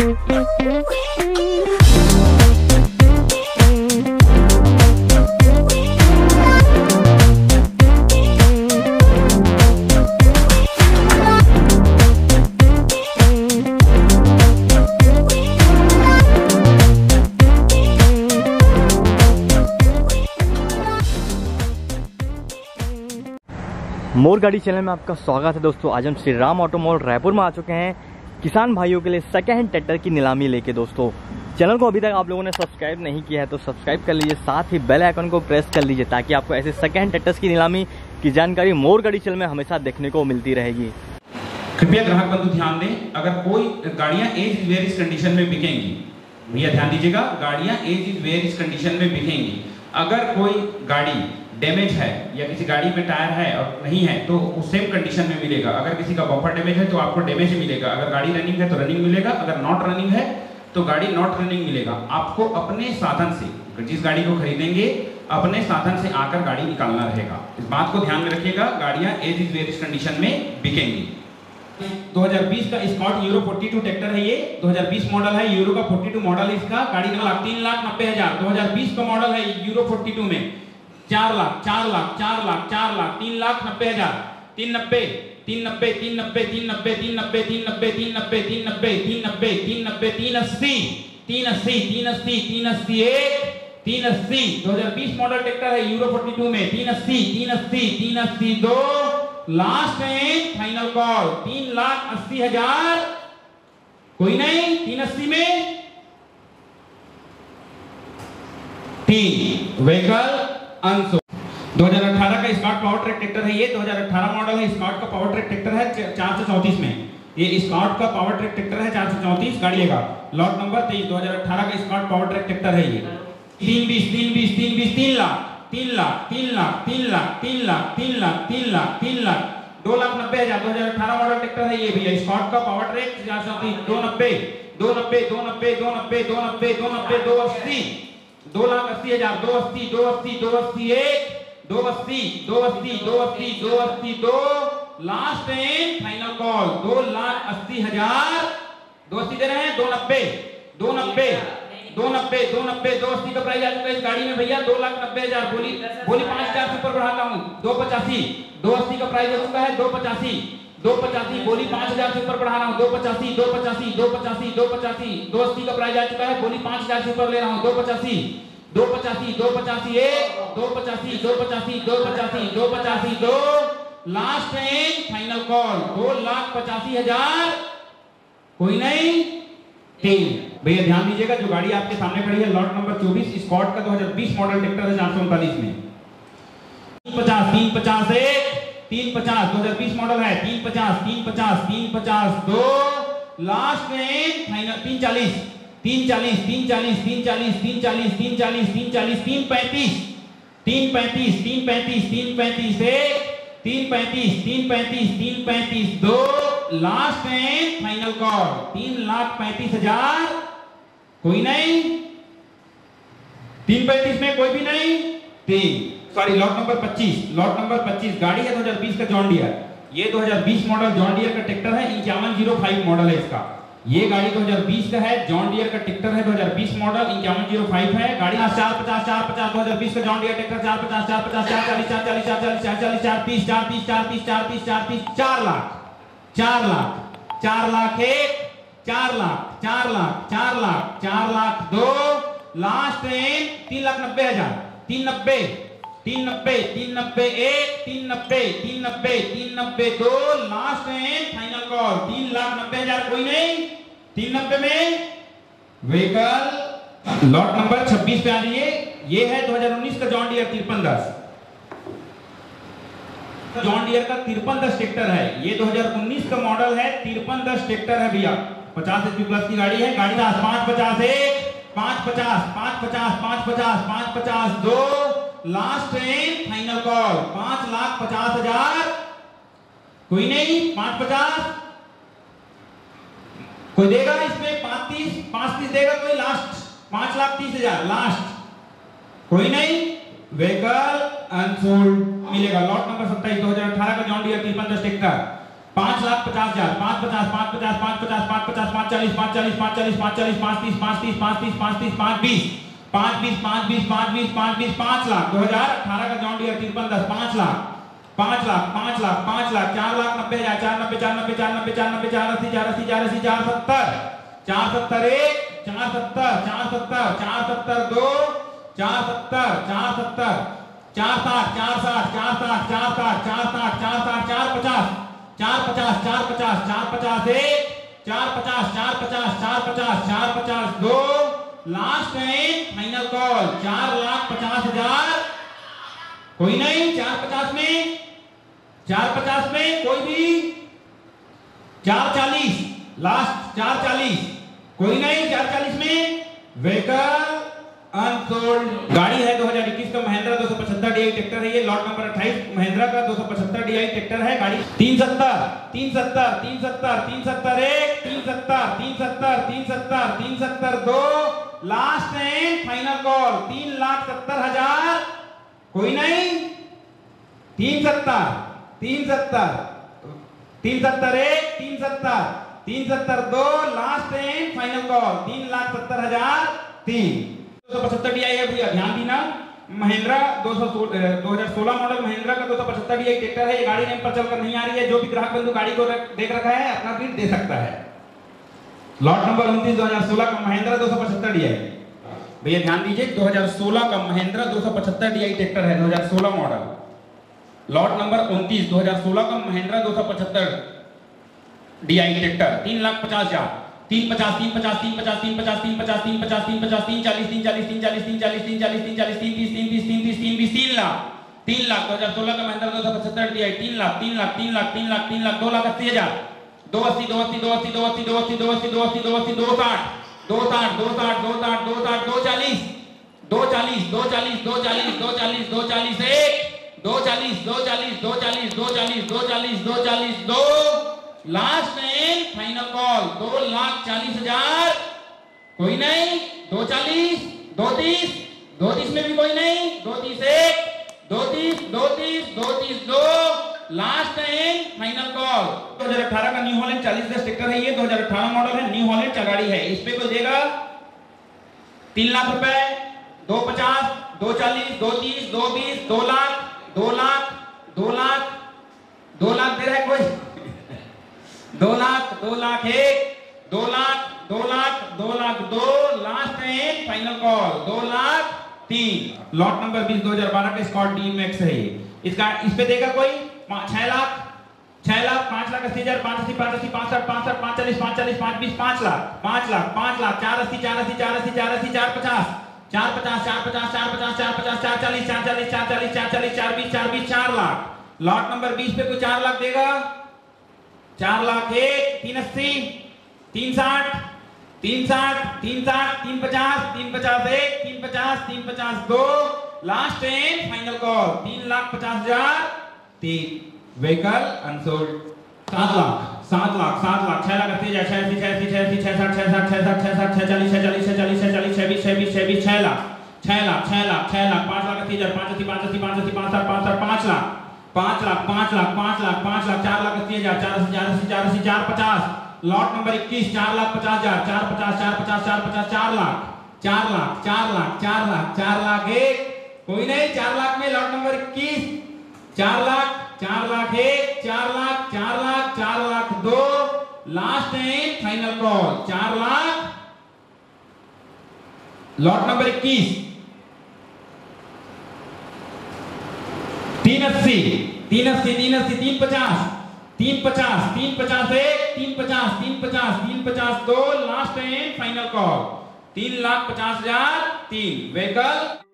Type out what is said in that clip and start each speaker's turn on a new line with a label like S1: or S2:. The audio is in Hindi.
S1: मोर गाड़ी चैनल में आपका स्वागत है दोस्तों। आज हम श्री राम ऑटो मॉल रायपुर में आ चुके हैं। किसान भाइयों के लिए सेकेंड हैंड ट्रैक्टर की नीलामी लेके दोस्तों। चैनल को अभी तक आप लोगों ने सब्सक्राइब नहीं किया है तो सब्सक्राइब कर लीजिए, साथ ही बेल आइकन को प्रेस कर लीजिए ताकि आपको ऐसे सेकेंड हैंड ट्रैक्टर्स की नीलामी की जानकारी मोर गाड़ी चैनल में हमेशा देखने को मिलती रहेगी।
S2: कृपया ग्राहक बंधु ध्यान दें, अगर कोई गाड़ियाँ एज इस कंडीशन में बिकेंगी, भैया ध्यान दीजिएगा, गाड़ियाँ एज इस कंडीशन में बिकेंगी। अगर कोई गाड़ी डैमेज है या किसी गाड़ी में टायर है और नहीं है तो उस सेम कंडीशन में मिलेगा। अगर किसी का बफर डैमेज है तो आपको डैमेज मिलेगा। अगर गाड़ी रनिंग है तो रनिंग मिलेगा। अगर नॉट रनिंग है तो गाड़ी नॉट रनिंग मिलेगा। आपको अपने साधन से, जिस गाड़ी को खरीदेंगे, अपने साधन से आकर गाड़ी निकालना रहेगा। इस बात को ध्यान में रखिएगा। गाड़ियाँ एज इज़ वेरियस कंडीशन में बिकेंगी। 2020 का स्कॉट यूरो 42 ट्रैक्टर है ये। 2020 मॉडल है। यूरो का 42 मॉडल इसका। गाड़ी का तीन लाख नब्बे हज़ार। 2020 का मॉडल है यूरो 42 में। चार लाख चार लाख चार लाख चार लाख तीन लाख नब्बे हज़ार तीन नब्बे तीन नब्बे तीन नब्बे तीन नब्बे तीन नब्बे तीन नब्बे तीन नब्बे तीन नब्बे तीन नब्बे तीन नब्बे तीन अस्सी तीन अस्सी तीन अस्सी तीन अस्सी एक तीन अस्सी दो हज़ार बीस मॉडल ट्रैक्टर है यूरो फोर्टी टू में तीन अस्सी तीन अस्सी तीन अस्सी दो लास्ट एंड फाइनल कॉल तीन लाख अस्सी हज़ार कोई नहीं तीन अस्सी में तीन व्हीकल अंशो 2018 का स्मार्ट पावर ट्रैक ट्रैक्टर है ये 2018 मॉडल है स्मार्ट का पावर ट्रैक ट्रैक्टर है चार सौ चौतीस में। ये स्मार्ट का पावर ट्रैक ट्रैक्टर है चार सौ चौतीस, गाड़ी लेगा। लॉट नंबर तेईस, दो हज़ार अठारह का स्मार्ट पावर ट्रैक ट्रैक्टर है ये। तीन बीस तीन बीस तीन बीस, तीन लाख तीन लाख तीन लाख तीन लाख तीन लाख तीन लाख तीन लाख तीन लाख। दो लाख नब्बे हज़ार, दो हज़ार अठारह मॉडल ट्रैक्टर है ये भैया, स्मार्ट का पावर ट्रैक, चार सौ तीस दो नब्बे दो नब्बे दो नब्बे दो नब्बे दो नब्बे दो नब्बे, दो अस्सी। दो लाख अस्सी हज़ार, दो अस्सी दो अस्सी दो अस्सी, एक, दो अस्सी दो अस्सी दो अस्सी दो अस्सी, दो। लास्ट एंड फाइनल कॉल दो लाख अस्सी हज़ार। दो अस्सी दे रहे हैं, दो नब्बे दो नब्बे दो नब्बे दो नब्बे, दो अस्सी का प्राइस आ चुका है इस गाड़ी में भैया, दो लाख नब्बे हज़ार। बोली बोली पाँच हज़ार से ऊपर बढ़ाता हूँ, दो पचासी, दो अस्सी का प्राइस हो चुका है, दो पचासी। दो पचासी बोली पाँच हज़ार से ऊपर बढ़ा रहा हूँ दो पचासी दो पचासी दो पचासी दो पचासी दो अस्सी का प्राइस आ चुका है बोली पाँच हज़ार से ऊपर ले रहा हूँ दो पचासी दो पचासी दो पचासी एक दो पचासी दो पचासी दो पचासी दो पचासी दो लास्ट एंड फाइनल कॉल दो लाख पचासी हज़ार कोई नहीं तीन भैया ध्यान दीजिएगा जो गाड़ी आपके सामने खड़ी है लॉट नंबर 24 स्कॉट का 2020 मॉडल ट्रैक्टर है चार सौ उनतालीस में पचास तीन पचास एक तीन पचास, दो हज़ार बीस मॉडल है। तीन पचास तीन पचास तीन पचास, दो। लास्ट में फाइनल तीन चालीस। तीन चालीस तीन चालीस तीन चालीस तीन चालीस तीन चालीस तीन चालीस, तीन पैंतीस। तीन पैंतीस तीन पैंतीस तीन पैंतीस, एक। तीन पैंतीस तीन पैंतीस तीन पैंतीस, दो। लास्ट एंड फाइनल कॉल तीन लाख पैंतीस हज़ार। कोई नहीं। तीन पैंतीस में कोई भी नहीं। तीन। Sorry lot number 25 lot number 25 गाड़ी है 2020 का जॉन डियर ये 2020 मॉडल जॉन डियर का ट्रैक्टर है, इक्यावन ज़ीरो फाइव मॉडल है इसका। ये गाड़ी 2020 का है जॉन डियर का ट्रैक्टर है 2020 मॉडल इक्यावन ज़ीरो फाइव है। गाड़ी चार पचास चार पचास दो हज़ार बीस का जॉन डियर ट्रैक्टर चार पचास चार पचास, चार चालीस चार चालीस चार चालीस चार चालीस, चार तीस चार तीस चार तीस चार तीस चार तीस, चार लाख चार लाख चार लाख एक, चार लाख चार लाख चार लाख चार लाख दो लास्ट एंड तीन लाख नब्बे हज़ार, तीन नब्बे। तीन नब्बे तीन नब्बे एक, तीन नब्बे तीन नब्बे तीन नब्बे दो लास्ट एंड फाइनल कॉल तीन लाख नब्बे हज़ार, कोई नहीं। तीन नब्बे में व्हीकल लॉट नंबर 26 पे आ जाइए ये है 2019 का जॉन डियर तिरपन दस। जॉन डियर का तिरपन दस ट्रैक्टर है। ये 2019 का मॉडल है, तिरपन दस ट्रैक्टर है भैया। पचास एच प्लस की गाड़ी है। गाड़ी का पाँच पचास, एक, पाँच पचास पाँच पचास पाँच पचास पाँच पचास, दो। लास्ट एंड फाइनल कॉल पाँच लाख पचास हज़ार। कोई नहीं, पाँच पचास। कोई देगा इसमें पाँच तीस पाँच तीस देगा कोई लास्ट पाँच लाख तीस हज़ार लास्ट कोई नहीं व्हीकल अनसोल्ड मिलेगा। लॉट नंबर सत्ताईस, दो हज़ार अठारह का जॉन डियर तिरपन दस ट्रैक्टर पाँच लाख पचास हज़ार। पाँच पचास पाँच पचास पाँच पचास पाँच पचास पाँच चालीस पाँच चालीस पाँच चालीस पाँच चालीस, पाँच तीस पाँच तीस पाँच तीस पाँच तीस, पाँच बीस। पाँच बीस पाँच बीस पाँच बीस पाँच बीस, पाँच लाख। दो हज़ार अठारह का जॉन डियर तिरपन दस, पाँच लाख। पाँच लाख पाँच लाख पाँच लाख, चार लाख, नब्बे हज़ार, चार नब्बे चार नब्बे चार नब्बे चार नब्बे, चार अस्सी चार अस्सी चार अस्सी, चार सत्तर। चार सत्तर एक, चार सत्तर चार सत्तर चार सत्तर दो, चार सत्तर चार सत्तर, चार साठ चार साठ चार साठ चार साठ चार साठ चार साठ, चार पचास चार पचास चार पचास चार पचास एक, चार पचास चार पचास चार पचास चार पचास दो लास्ट टाइम फाइनल कॉल चार लाख पचास हज़ार। कोई नहीं, चार पचास में। चार पचास में कोई भी। चार चालीस। लास्ट चार चालीस। कोई नहीं, चार चालीस में। व्हीकल अनसोल्ड गाड़ी है 2021 का महिंद्रा 275 डीआई ट्रैक्टर है ये। लॉट नंबर 28 महिंद्रा का दो सौ 275 डीआई ट्रैक्टर है। गाड़ी 370 370 370 370 एक 370 370 370 370 दो। लास्ट एंड फाइनल कॉल तीन लाख सत्तर हज़ार। कोई नहीं। तीन सत्तर। तीन सत्तर। तीन सत्तर एक, तीन सत्तर। तीन सत्तर दो लास्ट एंड फाइनल कॉल तीन लाख सत्तर हज़ार, तीन। दो सौ पचहत्तर डी आई भैया, ध्यान देना। महिंद्रा, दो सौ दो हज़ार सोलह मॉडल महिंद्रा का दो सौ पचहत्तर डी आई ट्रैक्टर है। ये गाड़ी नेम पर चलकर नहीं आ रही है। जो भी ग्राहक बंधु गाड़ी को देख रखा है, अपना बिल दे सकता है। लॉट नंबर उनतीस, दो हज़ार सोलह का महिंद्रा दो सौ पचहत्तर डी आई भैया ध्यान दीजिए 2016 का महिंद्रा 275 डीआई ट्रैक्टर है 2016 मॉडल। लॉट नंबर 29 2016 का महिंद्रा 275 डीआई ट्रैक्टर। तीन लाख पचास हज़ार। तीन पचास तीन पचास तीन पचास तीन पचास तीन पचास तीन पचास तीन पचास, तीन चालीस तीन चालीस तीन चालीस तीन चालीस तीन चालीस तीन चालीस, तीन तीस तीन तीस तीन तीस, तीन बीस तीन लाख। तीन लाख, दो हज़ार सोलह का महिंद्रा दो सौ पचहत्तर डीआई तीन लाख तीन लाख तीन लाख तीन लाख तीन लाख, दो लाख अस्सी हज़ार। दो अस्सी दो अस्सी दो अस्सी दो अस्सी दो अस्सी दो अस्सी दो अस्सी दो अस्सी दो साठ दो साठ दो साठ दो साठ दो साठ दो चालीस दो चालीस दो चालीस दो चालीस दो चालीस दो चालीस एक दो चालीस दो चालीस दो चालीस दो चालीस दो चालीस दो चालीस दो लास्ट एंड फाइनल कॉल दो लाख चालीस हज़ार कोई नहीं दो चालीस दो तीस दो तीस में भी कोई नहीं दो तीस एक दो तीस दो तीस दो तीस दो लास्ट एंड फाइनल कॉल 2018 का न्यू हॉलैंड 40 दस ट्रैक्टर है ये 2018 मॉडल है न्यू हॉलैंड गाड़ी है। इस पे कोई देगा? तीन लाख रुपए, दो पचास, दो चालीस, दो तीस, दो बीस, दो लाख दो लाख दो लाख दो लाख दे रहा है कोई? दो लाख दो लाख एक, दो लाख दो लाख दो लाख दो लास्ट एंड फाइनल कॉल दो लाख तीन। लॉट नंबर बीस, दो हज़ार बारह का स्कॉट डी मैक्स है इसका, इस पे देगा कोई? छह लाख छह लाख, पाँच लाख, अस्सी हज़ार, पाँच अस्सी पाँच अस्सी, पाँच साठ पाँच साठ पाँच चालीस पाँच चालीस पाँच बीस, पाँच लाख पाँच लाख पाँच लाख, चार अस्सी चार अस्सी चार अस्सी चार अस्सी, चार पचास चार पचास चार पचास चार पचास चार पचास, चार चालीस चार चालीस चार चालीस चार चालीस, चार बीस चार बीस, चार लाख। लॉट नंबर बीस पे कोई चार लाख देगा? चार लाख एक, तीन अस्सी, तीन साठ तीन साठ तीन साठ, तीन पचास तीन पचास एक, तीन पचास तीन पचास दो। लास्ट एंड फाइनल कॉल तीन लाख पचास हज़ार तीन व्हीकल अनसोल्ड सात लाख सात लाख सात लाख छह लाख अस्सी छह अस्सी छह अस्सी छह अस्सी छह साठ छह साठ छह साठ छह साठ छह चालीस छह चालीस छह चालीस छह चालीस छह बीस छह बीस छह बीस छह लाख छह लाख छह लाख छह लाख पाँच लाख अस्सी हज़ार पाँच अस्सी पाँच अस्सी पाँच अस्सी पाँच साठ पाँच साठ पाँच लाख पाँच लाख पाँच लाख पाँच लाख पाँच लाख चार लाख अस्सी हज़ार चार अस्सी चार अस्सी चार अस्सी चार पचास लॉट नंबर इक्कीस चार लाख पचास हज़ार चार पचास चार पचास चार पचास चार लाख चार लाख चार लाख चार लाख चार लाख एक कोई नहीं चार लाख में लॉट नंबर इक्कीस चार लाख चार लाख एक, चार लाख चार लाख चार लाख दो। लास्ट एंड फाइनल कॉल चार लाख। लॉट नंबर इक्कीस। तीन अस्सी तीन अस्सी तीन अस्सी, तीन पचास तीन पचास तीन पचास एक, तीन पचास तीन पचास तीन पचास दो। लास्ट एंड फाइनल कॉल तीन लाख पचास हज़ार, तीन। व्हीकल